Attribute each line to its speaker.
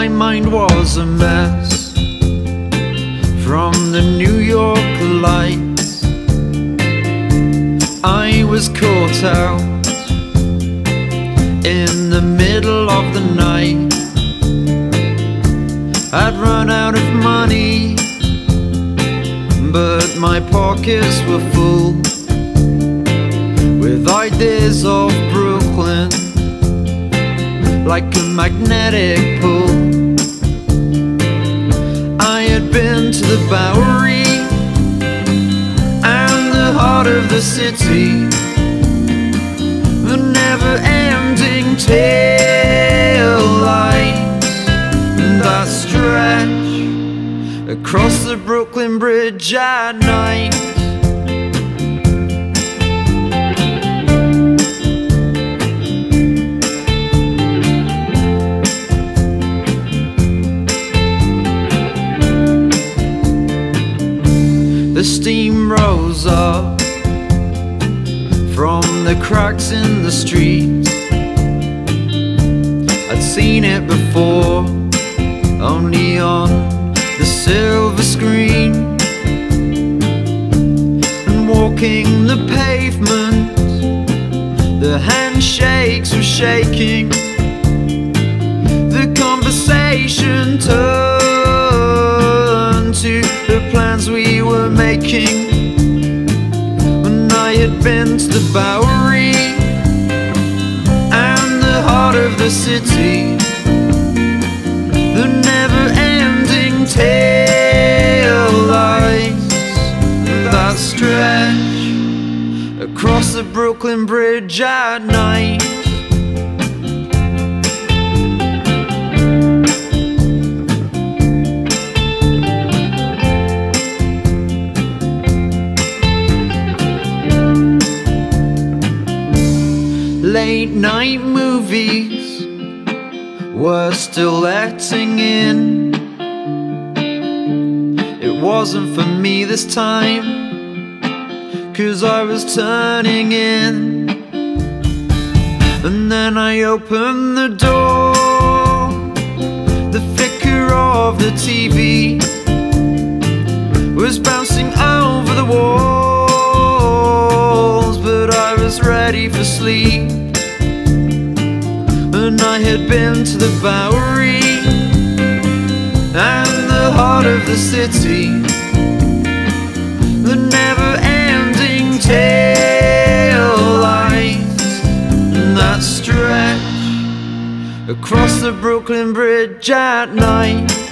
Speaker 1: My mind was a mess from the New York lights. I was caught out in the middle of the night. I'd run out of money, but my pockets were full with ideas of like a magnetic pull. I had been to the Bowery and the heart of the city, the never ending tail lights that stretch across the Brooklyn Bridge at night. Steam rose up from the cracks in the street. I'd seen it before, only on the silver screen. And walking the pavement, the handshakes were shaking. The conversation turned to the plans we Bowery and the heart of the city, the never ending tail lights that stretch across the Brooklyn Bridge at night. Late night movies were still letting in. It wasn't for me this time, cause I was turning in. And then I opened the door, the flicker of the TV was bouncing over the walls, but I was ready for sleep. And I had been to the Bowery and the heart of the city, the never ending tail lights that stretch across the Brooklyn Bridge at night.